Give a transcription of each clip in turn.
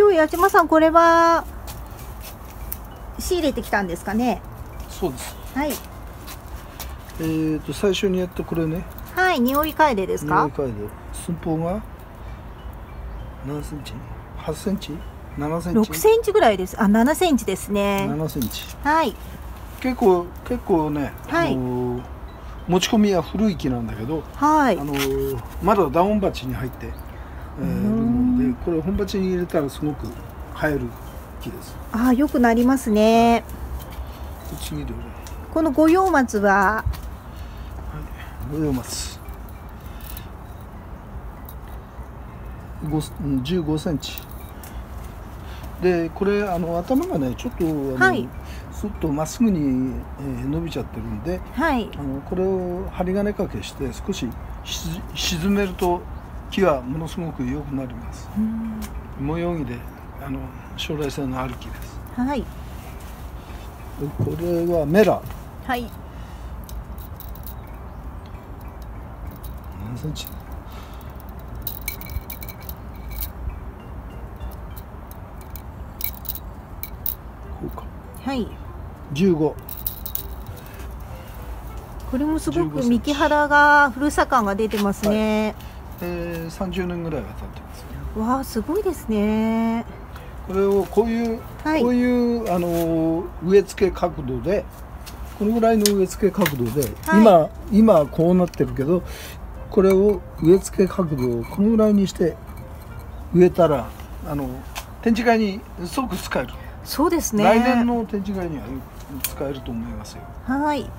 今日矢島さんこれは仕入れてきたんですかね？そうです。はい。えー、と最初にやったこれね。はい匂い嗅いでですか？匂い嗅いで寸法が何センチ？8センチ？7センチ？6センチぐらいです。あ7センチですね。7センチ。はい。結構結構ね、はい。あのー持ち込みは古い木なんだけど、はい。あのーまだダウン鉢に入って、えー、これ本鉢に入れたらすごく生える木です。あよくなりますね。この五葉松は？俺五葉松。ごうん15センチ。でこれあの頭がねちょっとあの、はい。すっとまっすぐに、えー伸びちゃってるんではい。あのこれを針金掛けして少しし沈めると木はものすごく良くなります。うん。模様木であの将来性のある木です。はい。これはメラ。はい。何センチ？こうか。はい。15これもすご15センチ。く幹肌が古さ感が出てますね、えー、30年ぐらいは経ってますね。わあすごいですね。これをこういう、はい。こういうあの植え付け角度でこのぐらいの植え付け角度で、はい。今今はこうなってるけどこれを植え付け角度をこのぐらいにして植えたらあの展示会に即使える、そうですね。来年の展示会には使えると思いますよ。はい。はい、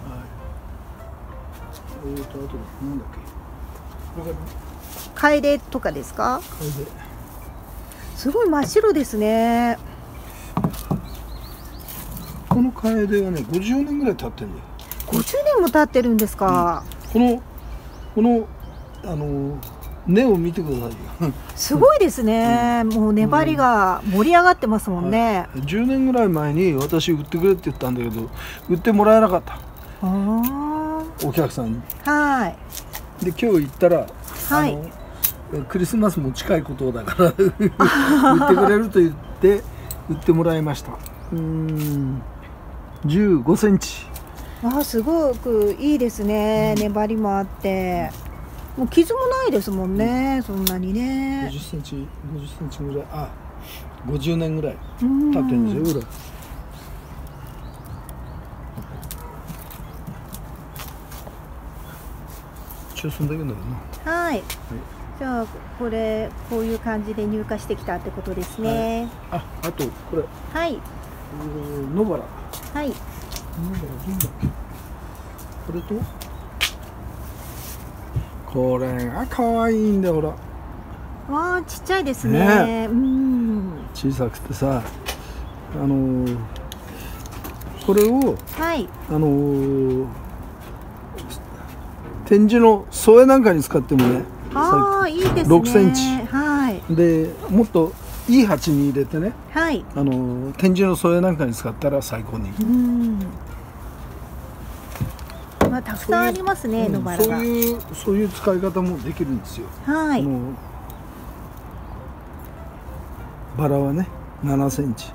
えーとあとなんだっけ？これが楓とかですか？すごい真っ白ですね。この楓はね50年ぐらい経ってるんだよ。50年も経ってるんですか、このこのあの根を見てくださいよ。すごいですね、もう粘りが盛り上がってますもんね、10年ぐらい前に私売ってくれって言ったんだけど売ってもらえなかった。あお客さんに。あはい。で今日行ったら、はいクリスマスも近いことだから 売ってくれると言って売ってもらいました。うーん15センチ。ああすごくいいですね、粘りもあって。もう傷もないですもんね、そんなにね。50センチ50センチぐらい。あ50年ぐらいうん。経ってるんですよ裏中寸だけだよな。はい、じゃあこれこういう感じで入荷してきたってことですね。ああとこれ。はい。えー野原。野はい。原銀だこれと？これが可愛いんだよほら。わあちっちゃいですね。ね。うん。小さくてさあのーこれをはい。あのー展示の添えなんかに使ってもねああいいですね。6センチ。はい。でもっといい鉢に入れてねはい。あのー展示の添えなんかに使ったら最高に。いいうん。まあたくさんありますね野うんそういうそういう使い方もできるんですよ。はい。バラはね7センチ。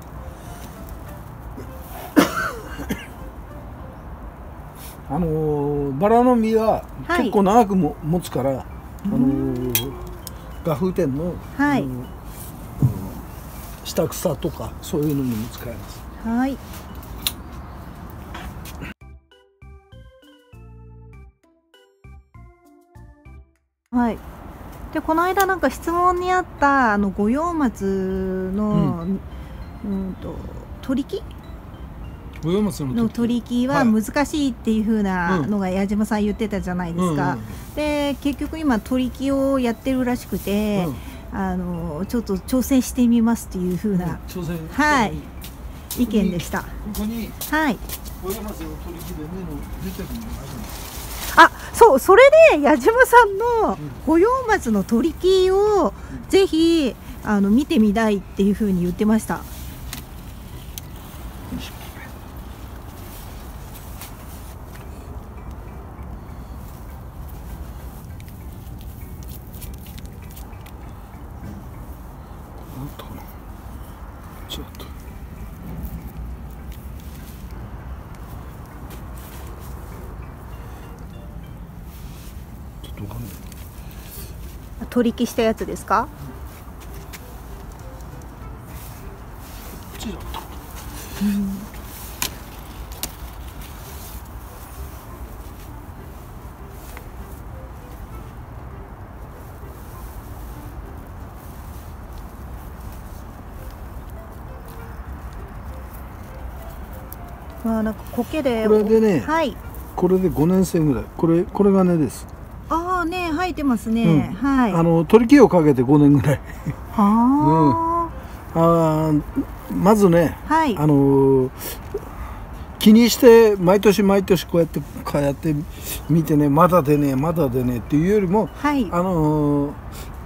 あのバラの実ははい結構長くも持つから、あの画風店の、はい。下草とかそういうのにも使えます。はい。はい。でこの間なんか質問にあったあの五葉松の、うん、と取り木五葉松の取り木は難しいっていう風なのが矢島さん言ってたじゃないですか、で結局今取り木をやってるらしくて、あのちょっと挑戦してみますっていう風な挑戦はい。意見でした、はい。あそうそれで矢島さんの五葉松の取り木をぜひあの見てみたいっていう風に言ってましたなんと。かなちょっとわかんない。取り消したやつですか？うん。わあなんか苔でこれでねはい。これで5年生ぐらい。これこれが根です、ああね生えてますね、うん。はい。あの取り木をかけて5年ぐらい。はあーまずねあ、はい。あのー気にして毎年毎年こうやってこうやって見てねまだでねまだでねっていうよりもはい。あのー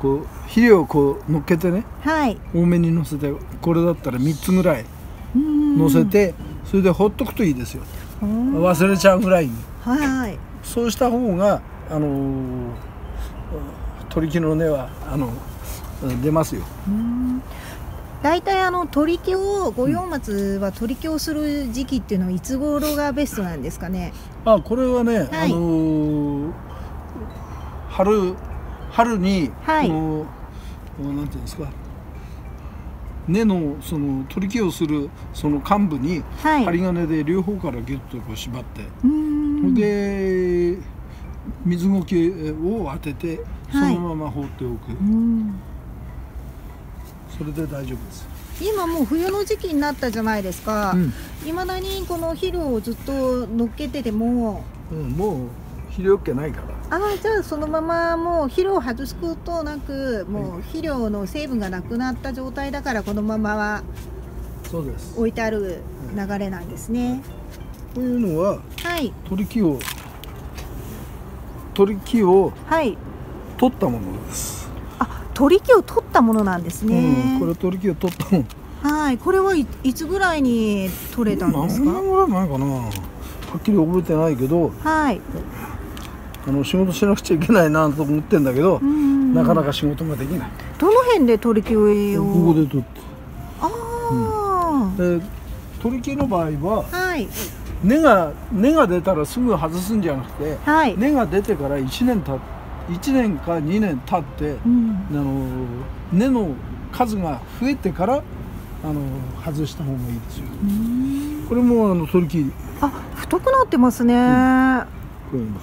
こう肥料をこう乗っけてねはい。多めに乗せてこれだったら3つぐらいうん。乗せてそれでほっとくといいですよ。うん。忘れちゃうぐらいに。はいそうした方があのー取り木の根はあの出ますよ。うん。大体あの取り木を五葉松は取り木をする時期っていうのはいつ頃がベストなんですかね？あこれはね、はい。あのー春春に、はい。このなんていうんですか？根のその取り木をするその幹部にはい。針金で両方からギュッとこう縛って、うん。で水ごきを当ててそはい。のまま放っておく、うん。それで大丈夫です、今もう冬の時期になったじゃないですか。うん。いま、未だにこの肥料をずっと乗っけててもうんもう肥料っ気ないから。ああじゃあそのままもう肥料を外すことなくもう肥料の成分がなくなった状態だからこのままはそうです。置いてある流れなんですね。こういうのははい。取り木を取り木をはい。取ったものです。あ取り木を取ったものなんですね、うん、これ取り木を取ったもの。はい。これはいいつぐらいに取れたんですか？何年ぐらい前かな。はっきり覚えてないけど。はいあの仕事しなくちゃいけないなと思ってんだけど、うんなかなか仕事ができない、どの辺で取り木を？ここで取って。ああ、で取り木の場合ははい。根が根が出たらすぐ外すんじゃなくてはい、根が出てから1年た1年か2年経ってうん。あの根の数が増えてからあの外した方がいいですよ。うん。これもあの取り木あ太くなってますね、あこういう。の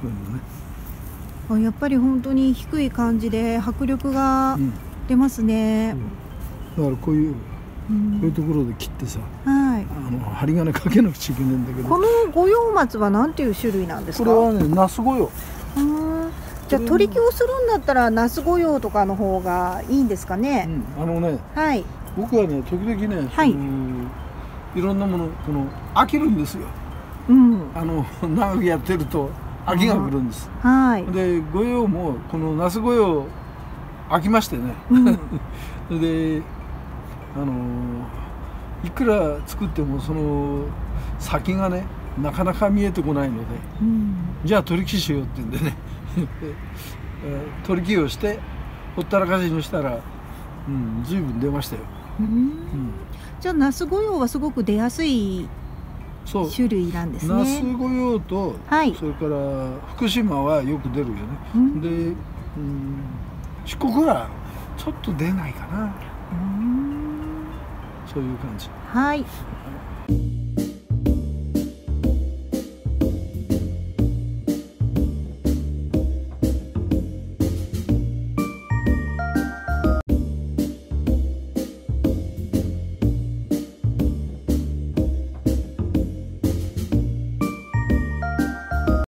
こういうのね、やっぱり本当に低い感じで迫力がうん。出ますね、だからこういううん。こういうところで切ってさはい。あの針金かけなくちゃいけないんだけど。この五葉松は何ていう種類なんですか？これはねナスゴヨうんじゃあ取り木をするんだったらナス御用とかの方がいいんですかうね、ん、あのねはい。僕はね時々ね、はい。いろんなものこの飽きるんですよ。うん。あの 長くやってると飽きが来るんです。はい、で御用もこのナス御用飽きましてね。うん、であのいくら作ってもその先がねなかなか見えてこないのでうん。じゃあ取り木しようって言うんでね。え ー取り木をしてほったらかしにしたらうん随分出ましたよ、うん。うん、じゃあナス御用はすごく出やすいそう。種類なんですナスね御用と、はい。それから福島はよく出るよね、うん。で、うん、四国はちょっと出ないかな。うん。そういう感じ。はい